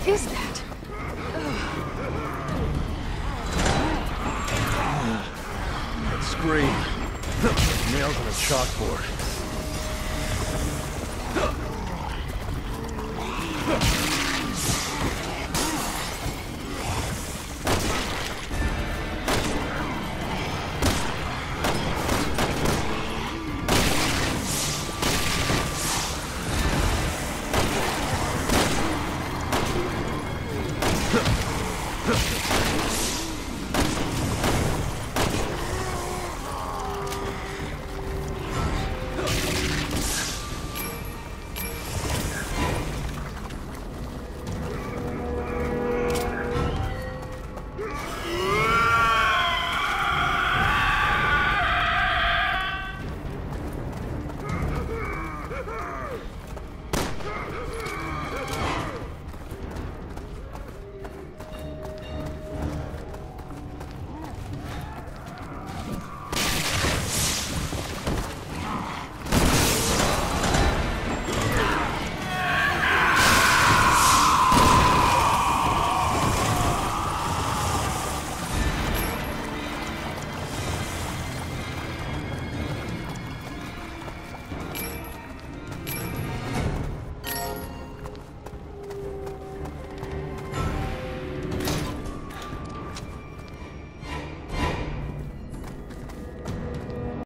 What is that? That scream. Nails on a chalkboard.